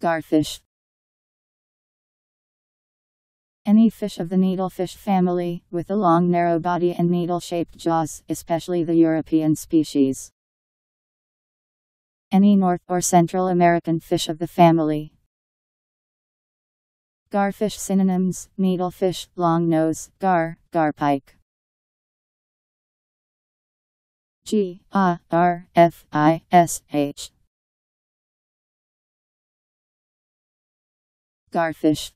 Garfish Any fish of the needlefish family, with a long narrow body and needle-shaped jaws, especially the European species. Any North or Central American fish of the family. Garfish synonyms, needlefish, long nose, gar, garpike. G A R F I S H Garfish